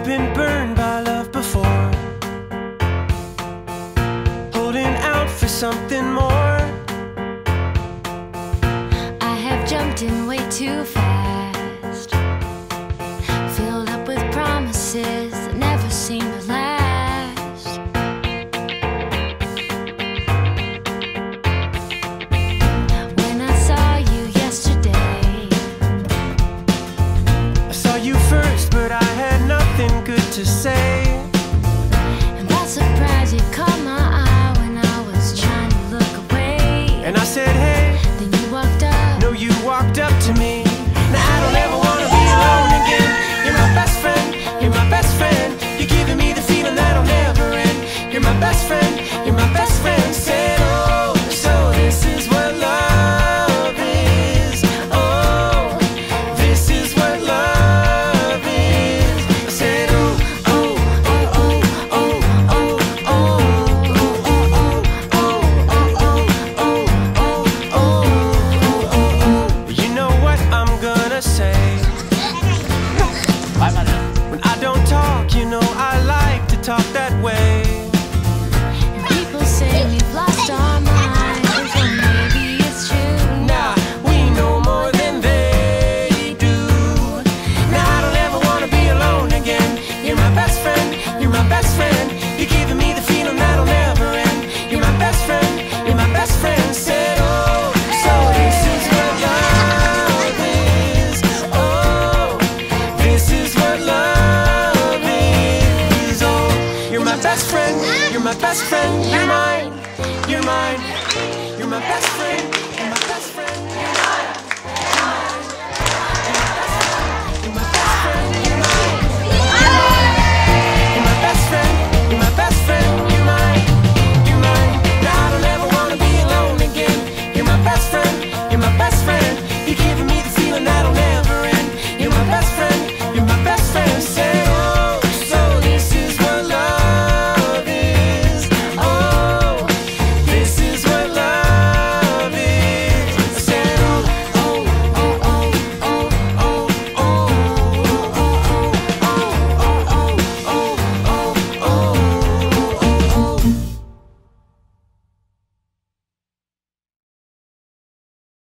I've been burned by love before. Holding out for something more. I have jumped in way too far to say. that way. best friend. You're my best friend. You're mine. You're mine. You're my best friend.